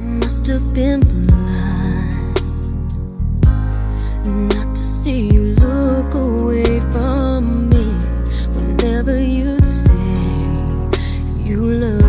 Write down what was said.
I must have been blind Not to see you look away from me. Whenever you'd say you love